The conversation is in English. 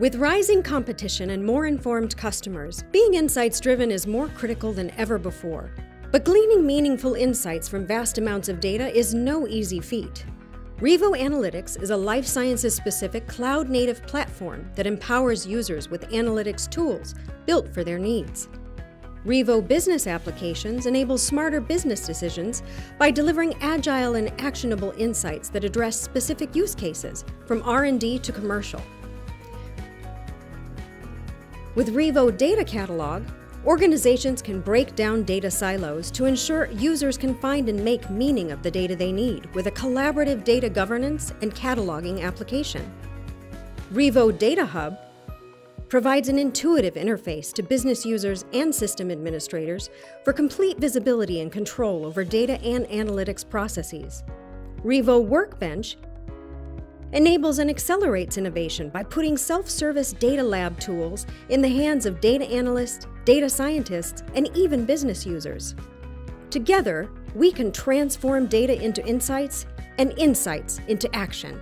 With rising competition and more informed customers, being insights driven is more critical than ever before. But gleaning meaningful insights from vast amounts of data is no easy feat. Revo Analytics is a life sciences specific cloud native platform that empowers users with analytics tools built for their needs. Revo Business Applications enables smarter business decisions by delivering agile and actionable insights that address specific use cases from R&D to commercial. With Revo Data Catalog, organizations can break down data silos to ensure users can find and make meaning of the data they need with a collaborative data governance and cataloging application. Revo Data Hub provides an intuitive interface to business users and system administrators for complete visibility and control over data and analytics processes. Revo Workbench enables and accelerates innovation by putting self-service data lab tools in the hands of data analysts, data scientists, and even business users. Together, we can transform data into insights and insights into action.